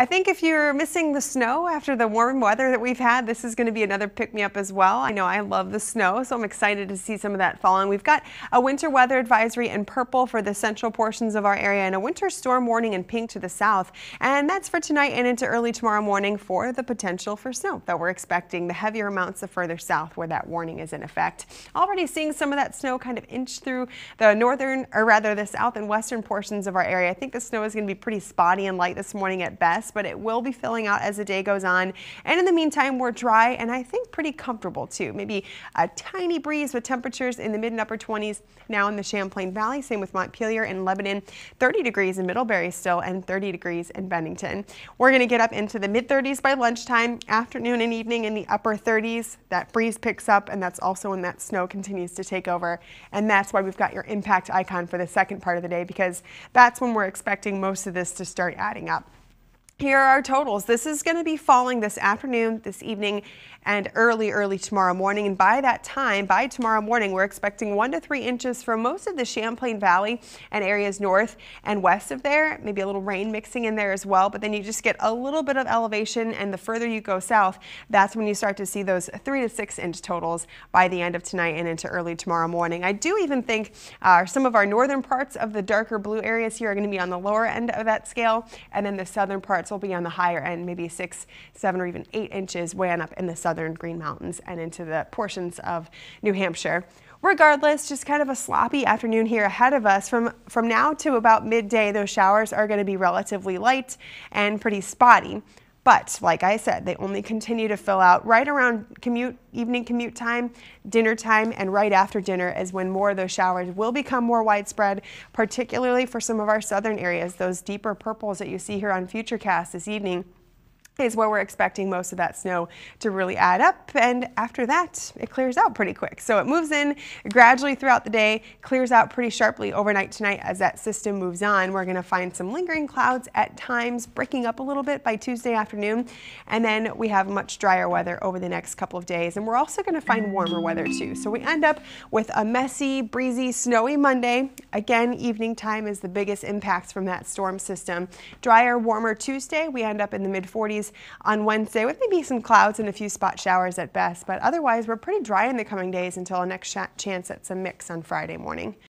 I think if you're missing the snow after the warm weather that we've had, this is going to be another pick me up as well. I know I love the snow, so I'm excited to see some of that falling. We've got a winter weather advisory in purple for the central portions of our area and a winter storm warning in pink to the south. And that's for tonight and into early tomorrow morning for the potential for snow that we're expecting. The heavier amounts the further south where that warning is in effect. Already seeing some of that snow kind of inch through the northern, or rather the south and western portions of our area. I think the snow is going to be pretty spotty and light this morning at best, but it will be filling out as the day goes on. And in the meantime, we're dry and I think pretty comfortable too. Maybe a tiny breeze with temperatures in the mid and upper 20s now in the Champlain Valley. Same with Montpelier and Lebanon. 30 degrees in Middlebury still and 30 degrees in Bennington. We're going to get up into the mid 30s by lunchtime, afternoon and evening in the upper 30s. That breeze picks up and that's also when that snow continues to take over. And that's why we've got your impact icon for the second part of the day because that's when we're expecting most of this to start adding up. Here are our totals. This is going to be falling this afternoon, this evening, and early, early tomorrow morning. And by that time, by tomorrow morning, we're expecting one to three inches for most of the Champlain Valley and areas north and west of there. Maybe a little rain mixing in there as well. But then you just get a little bit of elevation. And the further you go south, that's when you start to see those three to six inch totals by the end of tonight and into early tomorrow morning. I do even think uh, some of our northern parts of the darker blue areas here are going to be on the lower end of that scale. And then the southern parts will be on the higher end, maybe six, seven, or even eight inches way up in the southern southern Green Mountains and into the portions of New Hampshire. Regardless, just kind of a sloppy afternoon here ahead of us. From, from now to about midday, those showers are going to be relatively light and pretty spotty. But like I said, they only continue to fill out right around commute, evening commute time, dinner time, and right after dinner is when more of those showers will become more widespread, particularly for some of our southern areas. Those deeper purples that you see here on Futurecast this evening is where we're expecting most of that snow to really add up and after that it clears out pretty quick. So it moves in gradually throughout the day, clears out pretty sharply overnight tonight as that system moves on. We're going to find some lingering clouds at times breaking up a little bit by Tuesday afternoon and then we have much drier weather over the next couple of days and we're also going to find warmer weather too. So we end up with a messy, breezy, snowy Monday. Again, evening time is the biggest impacts from that storm system. Drier, warmer Tuesday, we end up in the mid 40s on Wednesday with maybe some clouds and a few spot showers at best. But otherwise, we're pretty dry in the coming days until a next chance at some mix on Friday morning.